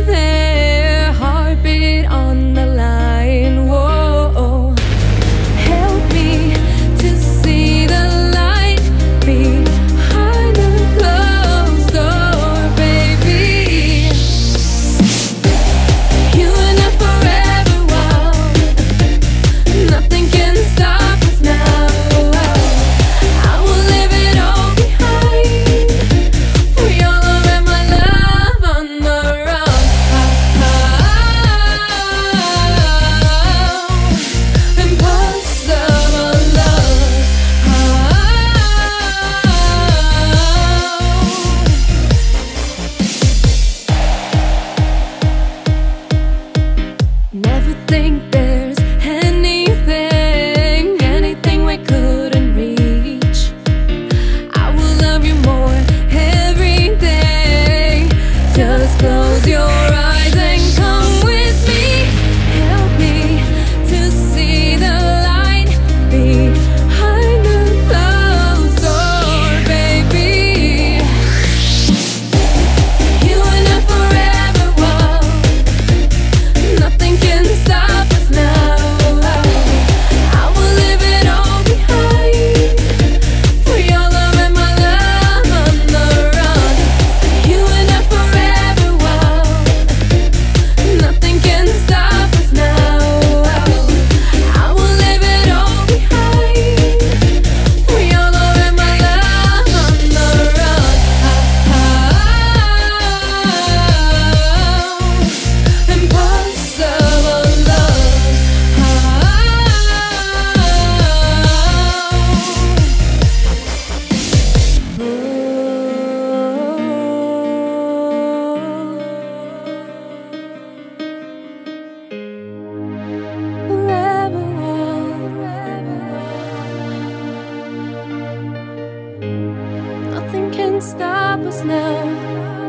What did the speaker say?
breathing think there's anything, anything we couldn't reach. I will love you more every day. Just close your eyes and come stop us now.